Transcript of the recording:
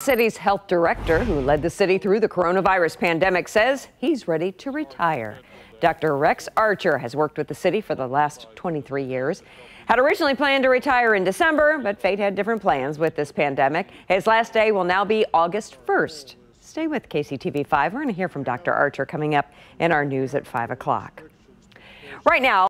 City's health director, who led the city through the coronavirus pandemic, says he's ready to retire. Dr. Rex Archer has worked with the city for the last 23 years. Had originally planned to retire in December, but fate had different plans with this pandemic. His last day will now be August 1st. Stay with KCTV 5. We're going to hear from Dr. Archer coming up in our news at 5 o'clock. Right now,